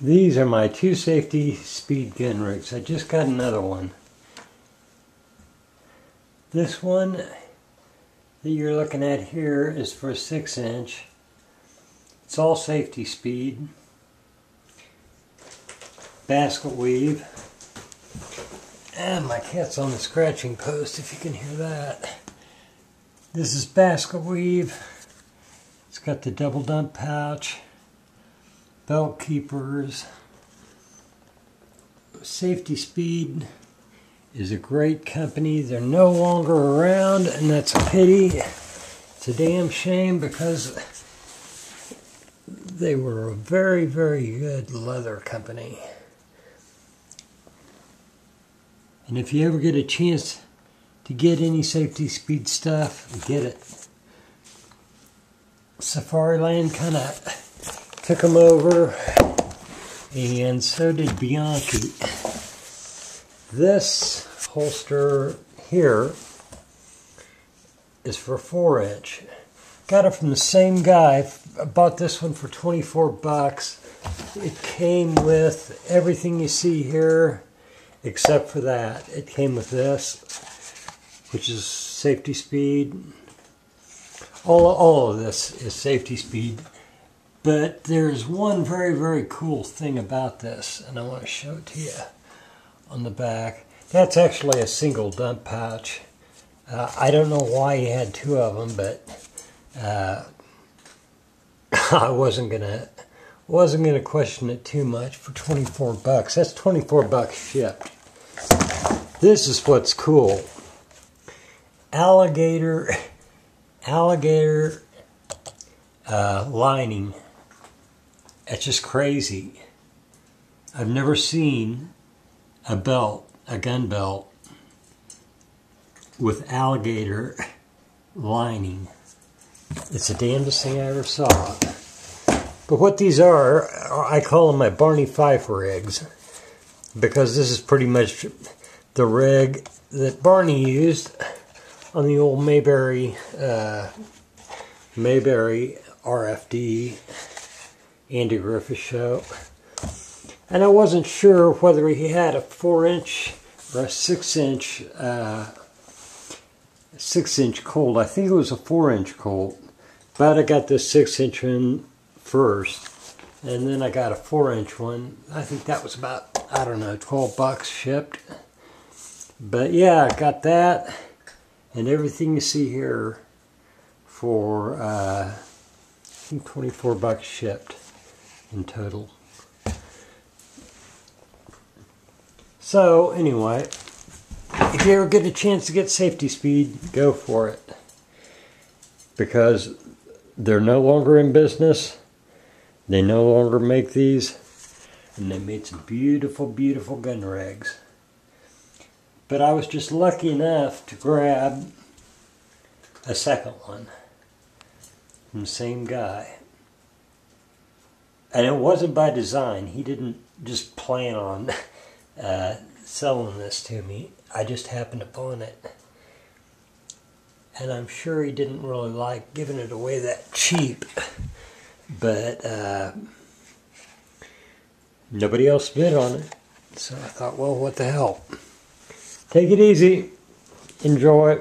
These are my two safety speed gun rigs. I just got another one. This one that you're looking at here is for a 6 inch. It's all safety speed. Basket weave. And my cat's on the scratching post if you can hear that. This is basket weave. It's got the double dump pouch belt keepers. Safety Speed is a great company. They're no longer around, and that's a pity. It's a damn shame because they were a very, very good leather company. And if you ever get a chance to get any safety speed stuff, get it. Safariland kind of took them over, and so did Bianchi. This holster here is for 4 inch. Got it from the same guy. I bought this one for 24 bucks. It came with everything you see here except for that. It came with this, which is safety speed. All, all of this is safety speed. But there's one very, very cool thing about this, and I want to show it to you on the back. That's actually a single dump pouch. Uh, I don't know why he had two of them, but uh, I wasn't gonna wasn't gonna question it too much for 24 bucks. That's 24 bucks shipped. This is what's cool. Alligator, alligator uh, lining it's just crazy. I've never seen a belt, a gun belt, with alligator lining. It's the damnedest thing I ever saw. But what these are, I call them my Barney Fife rigs. Because this is pretty much the rig that Barney used on the old Mayberry, uh, Mayberry RFD Andy Griffith show. And I wasn't sure whether he had a four inch or a six inch uh, six inch Colt. I think it was a four inch Colt. But I got this six inch one first. And then I got a four inch one. I think that was about, I don't know, 12 bucks shipped. But yeah, I got that and everything you see here for uh, I think 24 bucks shipped in total. So anyway, if you ever get a chance to get safety speed, go for it. Because they're no longer in business. They no longer make these. And they made some beautiful, beautiful gun rags. But I was just lucky enough to grab a second one from the same guy. And it wasn't by design. He didn't just plan on uh, selling this to me. I just happened upon it. And I'm sure he didn't really like giving it away that cheap. But uh, nobody else bid on it. So I thought, well, what the hell? Take it easy. Enjoy.